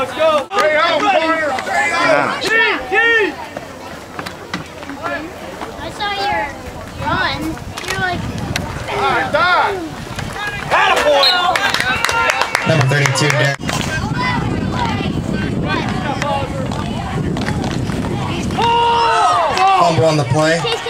let's go. Stay home, corner. Stay home. I saw your run. You're like, All right, die. Number 32, Derek. Fumble on the play.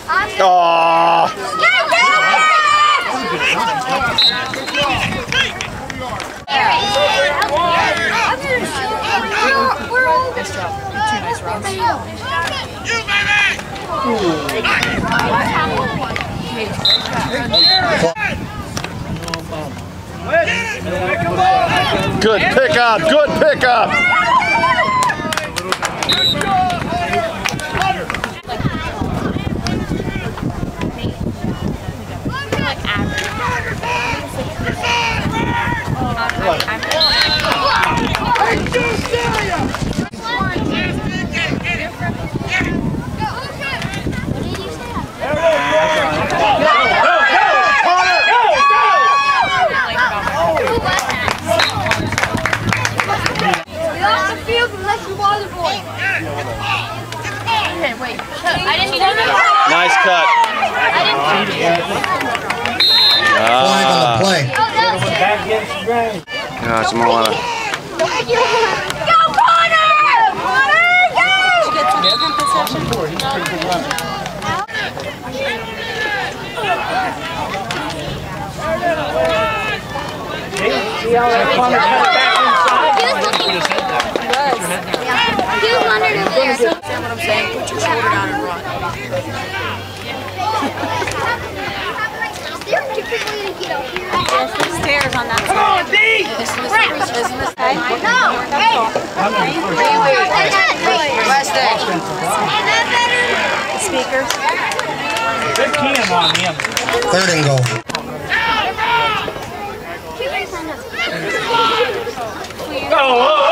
Aww. Good pickup. Good pickup. Nice cut. I didn't. Uh, Flag on the play. Back against the grain. gosh, Moana. Go, Connor! Connor, go! See how that corner cut back inside? He was looking. He was under there. So Understand what I'm saying? Put your shoulder down and run. they're typically to get up here. There's the stairs on that Come on, D! Isn't this, isn't this side? No, hey. Last day. Speakers. Good Cam on him. Third and goal. Oh, oh,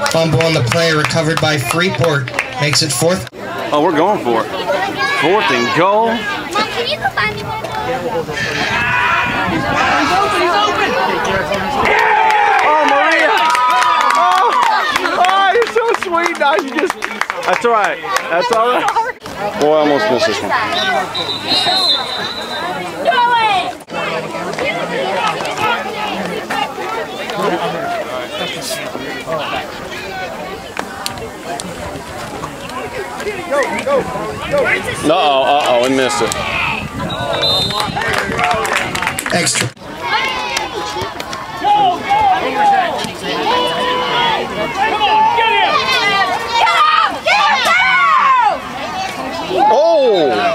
oh, Fumble on the play recovered by Freeport. Makes it fourth. Oh, we're going for it. Fourth and goal. Mom, can you go find me one? That's all right. That's all right. Boy, I almost missed this one. Uh oh, uh oh, we missed it. Extra. Come on, get him! Oh!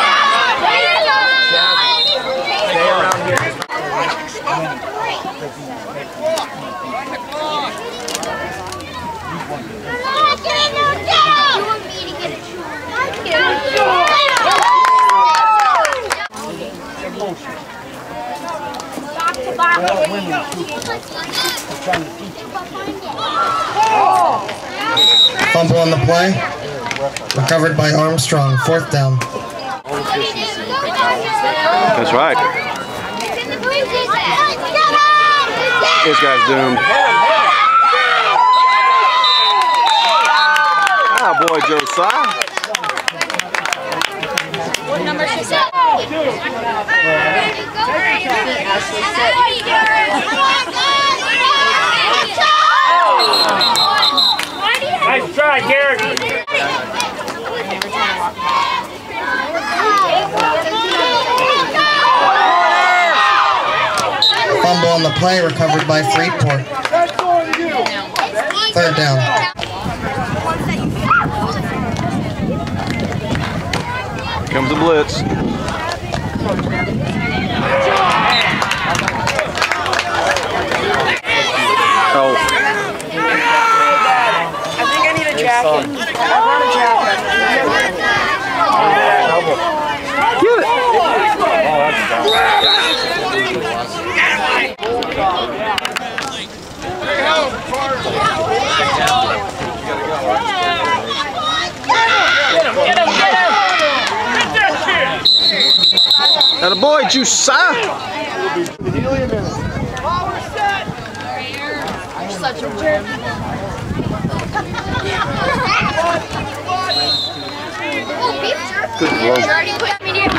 out. but I didn't mean to get too. Fumble on the play. Recovered by Armstrong. Fourth down. That's right. This guy's doomed. Ah, boy, Josiah. What number she said? Nice try, Garrett. Fumble on the play recovered by Freeport. Third down. Comes the blitz. Oh, I think I need a jacket. I want a jacket him, get him, get him! Get that kid! Now the boy, Josiah. Such a win. Good throw. already put me near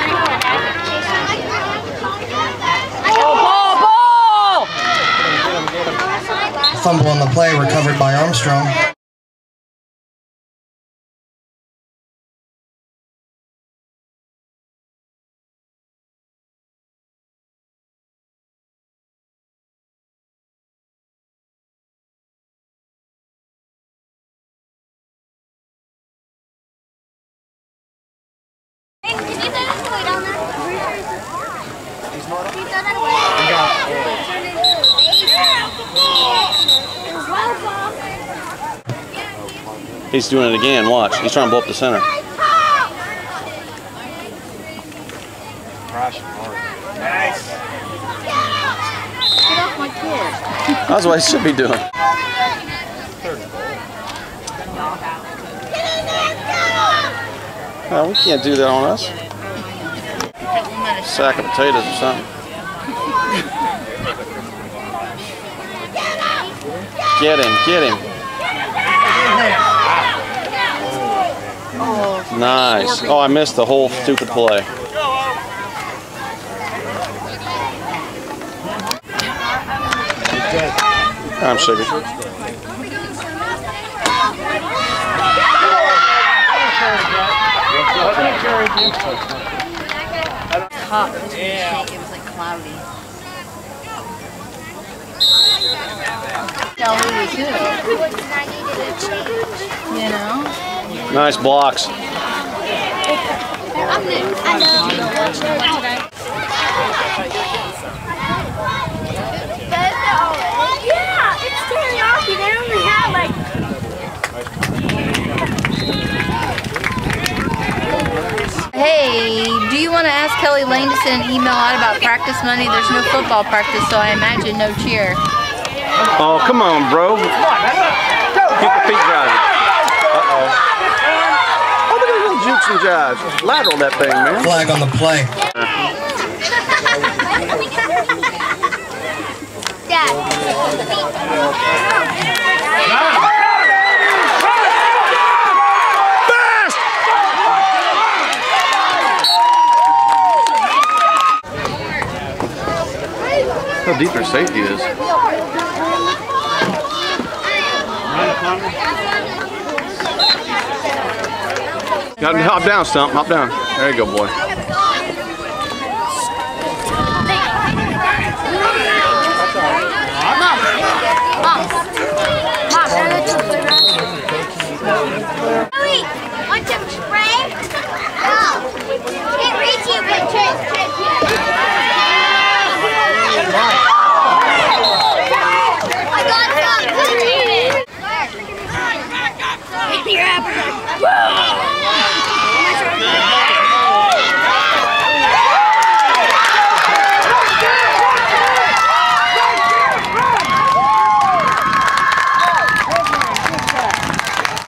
Fumble on the play recovered by Armstrong. He's doing it again. Watch. He's trying to blow up the center. That's what he should be doing. No, we can't do that on us. Sack of potatoes or something. Get him, get him. Nice. Oh, I missed the whole stupid play. I'm sugar. Hot. It was yeah. It was like cloudy. Tell who was who. You know? Nice blocks. Yeah, it's teriyaki. They only have like Hey, do you want to ask Kelly Lane to send an email out about practice money? There's no football practice, so I imagine no cheer. Oh, come on, bro. Keep the feet driving. Uh-oh. Oh, look at these little jukes and jives. Lateral that thing, man. Flag on the play. Fast! How deep their safety is. Got hop down, Stump. Hop down. There you go, boy. Wait, want some spray? No. Can't reach you, but Trish, Trish, I got some. Your appetite.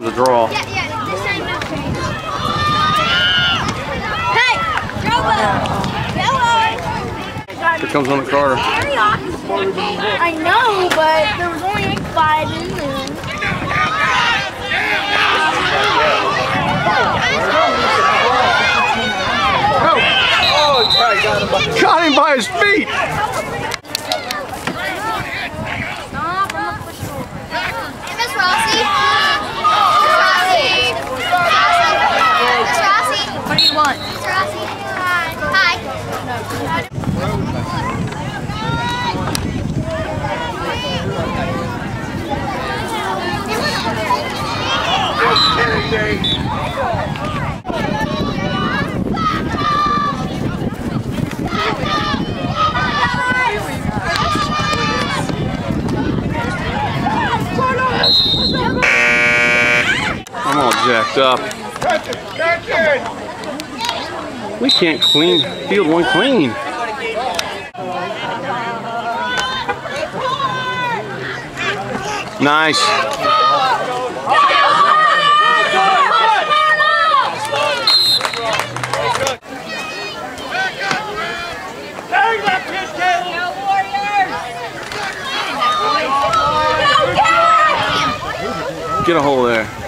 The draw. Yeah, yeah, this ain't no change. Hey, Robo! Hello! Here comes on the Carter. I know, but there was only like five in there. Got him by his feet. Backed up. We can't clean field one clean. Nice. Get a hole there.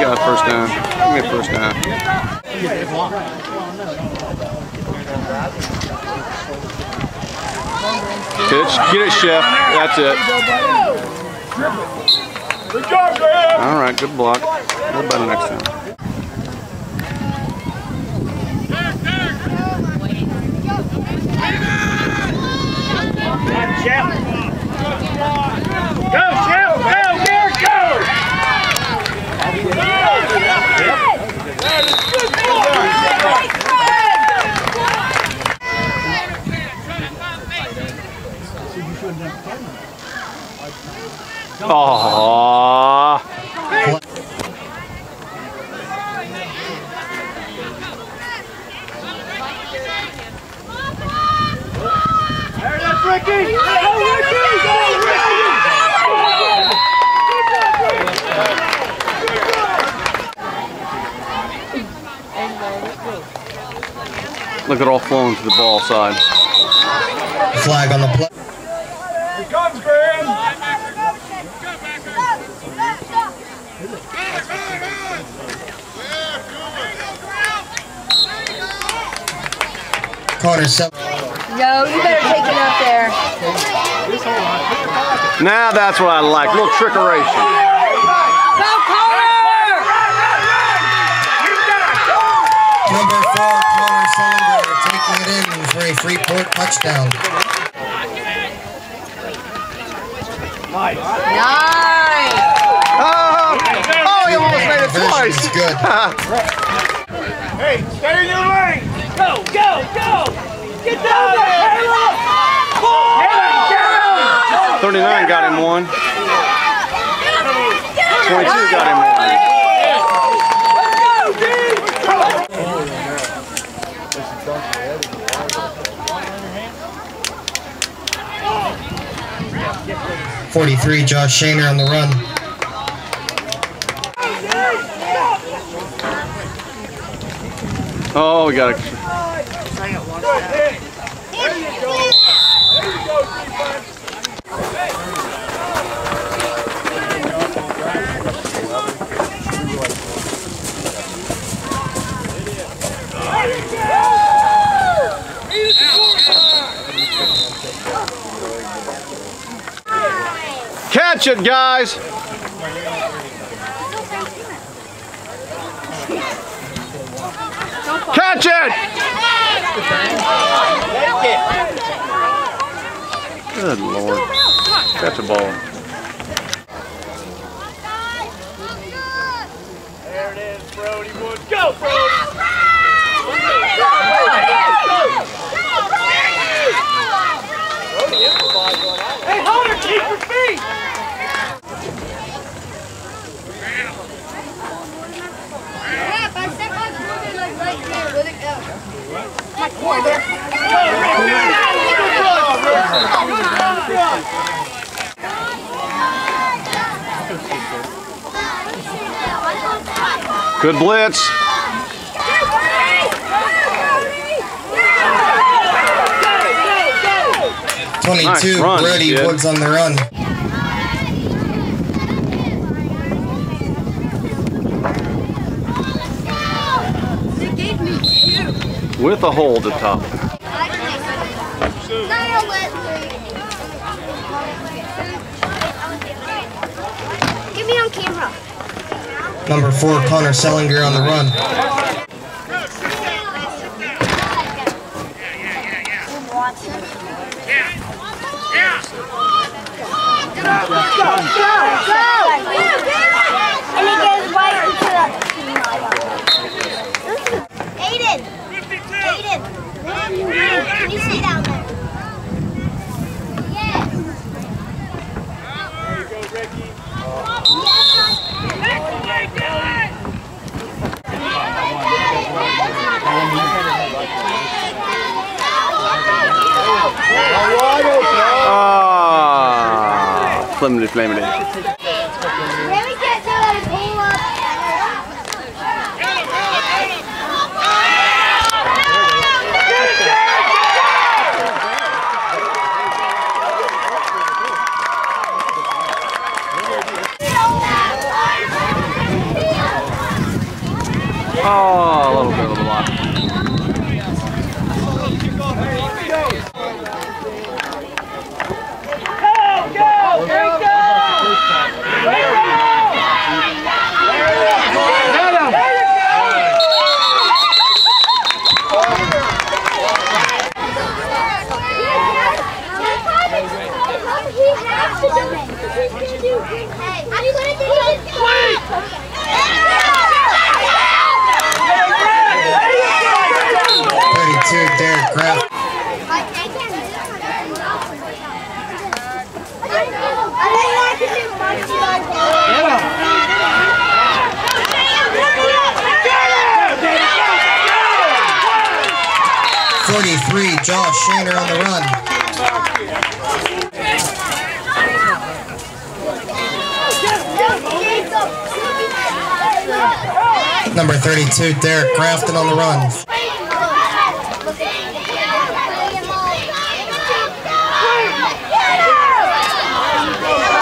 Got a first down. Give me a first down. Pitch. Get it, Chef. That's it. All right, good block. A little better next time. Chef. Go, Chef! Go, Garrett, go! Aww. There it is, Ricky! Go, Ricky! Go, Ricky! Look at all flowing to the ball side. Flag on the play. Here comes Graham. Connor seven. No, you better take it up there. Now that's what I like. A little trickeration. Freeport touchdown. Nice. Nice. Oh, oh he almost made it Conversion twice. is good. Hey, stay in your lane. Go, go, go! Get down there, Caleb! Caleb, 39 got him one. 22 got him one. Forty-three, Josh Shaner on the run. Oh, we got it. Catch it, guys. Catch it. Good lord. Catch a ball. There it is, Brody Woods. Go, Brody! Hey, hold her, keep your feet! Good blitz. Twenty-two, Nice run, Brody kid. Woods on the run. With a hole at the top. Get me on camera. Number four, Connor Sellinger on the run. And it goes right into the. Aiden. Aiden. Can you sit down there? Yes. There you go, Ricky. Yes. Ah, flimity flamity. Really can't do that pull up. Oh, a little bit of a lot. Thirty-two, Derek Kraft. Forty-three, Josh Shaner on the run. Number thirty-two, Derek Grafton on the run.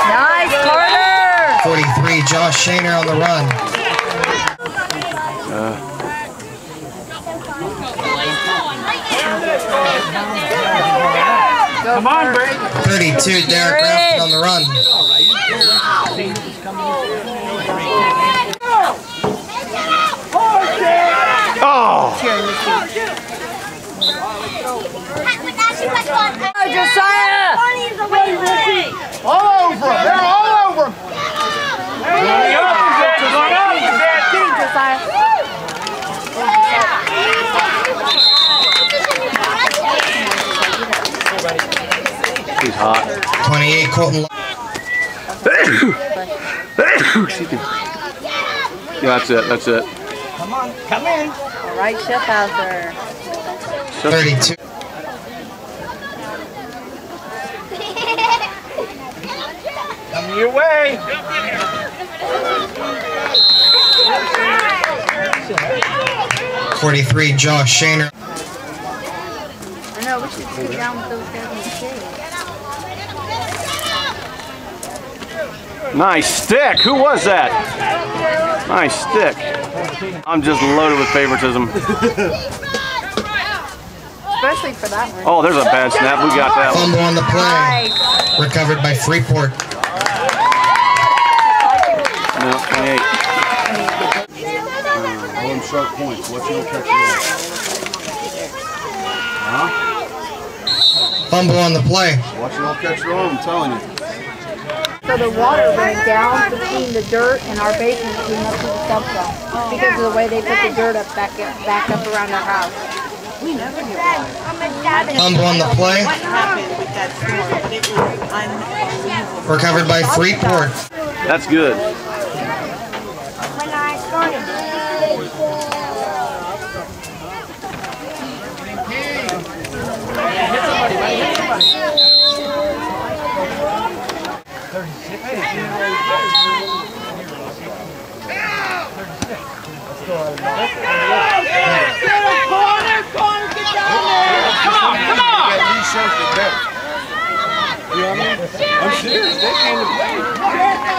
Nice, Carter. Forty-three, Josh Shaner on the run. Come on, Brady. Thirty-two, Derek Grafton on the run. Oh, Josiah. All over. They're all over him. The opposite. The opposite. he's hot. Twenty-eight, Colton. Excuse me. Yeah, that's it. That's it. All right, Chef out there. Thirty-two. Coming your way. Forty-three, Josh Shaner. I know, we should sit down with those guys in the shade. Nice stick. Who was that? Nice stick. I'm just loaded with favoritism. Especially for that one. Oh, there's a bad snap. We got that one. Fumble on the play. Nice. Recovered by Freeport. No, 28. Hold him sharp points. Watch him catch it. Fumble on the play. Watch it all catch it on. I'm telling you. So the water ran down between the dirt and our basement came up to the subfloor because of the way they put the dirt up back up, back up around our house. Fumble on the play. Recovered by Freeport. That's good. When I started. Come on, come on. He shows the better. You know what I mean? I'm serious. They came to play.